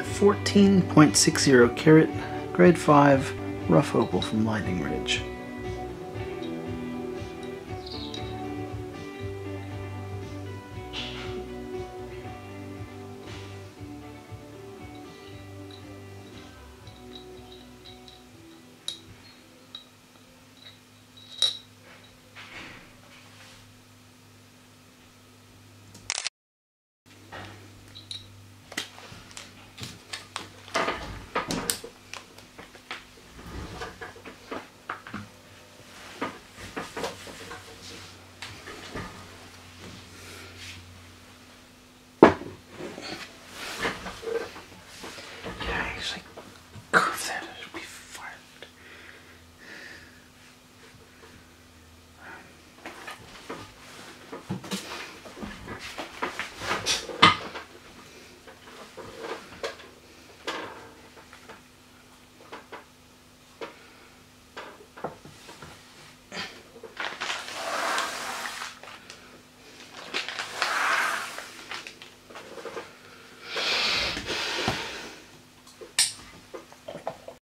14.60 carat, grade 5 rough opal from Lightning Ridge.